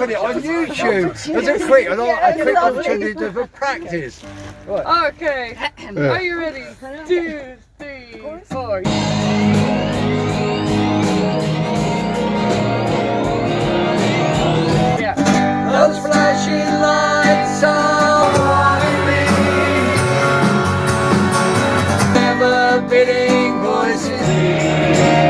put it on YouTube as a quick, a quick opportunity for practice. Right. Okay. Are you ready? Two, three, four. Yeah. Those flashing lights are wiring, never bidding voices.